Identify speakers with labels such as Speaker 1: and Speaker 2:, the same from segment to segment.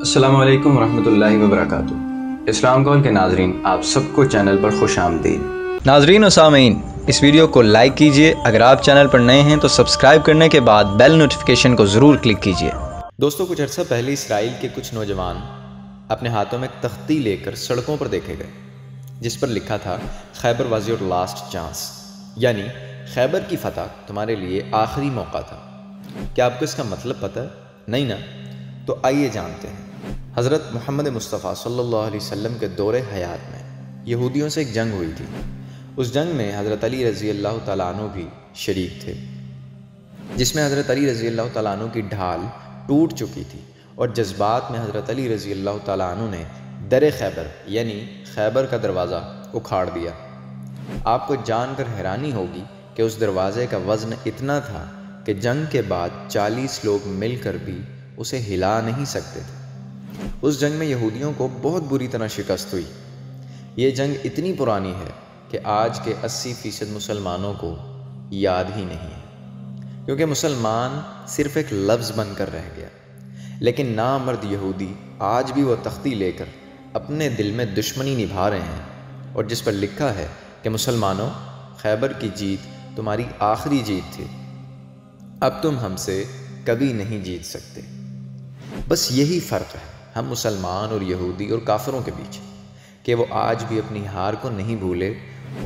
Speaker 1: अल्लाम वरहमल वबरक इस्लाम कॉल के नाजरीन आप सबको चैनल पर खुश आमदीद।
Speaker 2: नाजरीन और सामीन इस वीडियो को लाइक कीजिए। अगर आप चैनल पर नए हैं तो सब्सक्राइब करने के बाद बेल नोटिफिकेशन को ज़रूर क्लिक कीजिए।
Speaker 3: दोस्तों कुछ अर्सा पहले इसराइल के कुछ नौजवान अपने हाथों में तख्ती लेकर सड़कों पर देखे गए जिस पर लिखा था Khyber was your last chance. यानी खैबर की फतह तुम्हारे लिए आखिरी मौका था। क्या आपको इसका मतलब पता है? नहीं ना? तो आइए जानते हैं। हज़रत मोहम्मद मुस्तफ़ा सल्लल्लाहु अलैहि वसल्लम के दौरे हयात में यहूदियों से एक जंग हुई थी। उस जंग में हज़रत अली रज़ी अल्लाह तु भी शरीक थे, जिसमें हज़रत अली रज़ी अल्लाह तु की ढाल टूट चुकी थी और जज्बात में हज़रत अली रज़ी अल्लाह तु ने दर खैबर, यानी खैबर का दरवाज़ा उखाड़ दिया। आपको जानकर हैरानी होगी कि उस दरवाज़े का वज़न इतना था कि जंग के बाद चालीस लोग मिलकर भी उसे हिला नहीं सकते थे। उस जंग में यहूदियों को बहुत बुरी तरह शिकस्त हुई। ये जंग इतनी पुरानी है कि आज के 80 फ़ीसद मुसलमानों को याद ही नहीं है। क्योंकि मुसलमान सिर्फ़ एक लफ्ज़ बनकर रह गया। लेकिन नामर्द यहूदी आज भी वह तख्ती लेकर अपने दिल में दुश्मनी निभा रहे हैं और जिस पर लिखा है कि, मुसलमानों, खैबर की जीत तुम्हारी आखिरी जीत थी। अब तुम हमसे कभी नहीं जीत सकते। बस यही फ़र्क है। हम मुसलमान और यहूदी और काफरों के बीच कि वो आज भी अपनी हार को नहीं भूले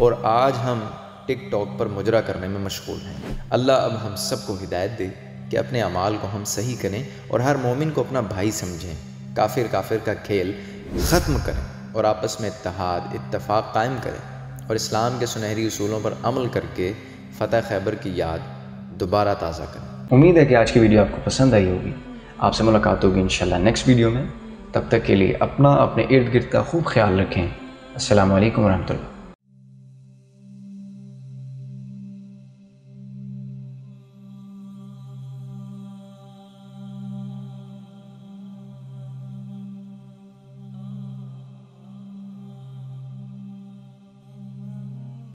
Speaker 3: और आज हम टिक टॉक पर मुजरा करने में मशगूल हैं। अल्लाह अब हम सबको हिदायत दे कि अपने अमाल को हम सही करें और हर मोमिन को अपना भाई समझें, काफिर काफिर का खेल ख़त्म करें और आपस में इतहाद इतफाक़ कायम करें और इस्लाम के सुनहरी असूलों पर अमल करके फ़तह खैबर की याद दोबारा ताज़ा करें।
Speaker 1: उम्मीद है कि आज की वीडियो आपको पसंद आई होगी। आपसे मुलाकात होगी इन नेक्स्ट वीडियो में। तब तक के लिए अपना अपने इर्द गिर्द का खूब ख्याल रखें। असल वरहमल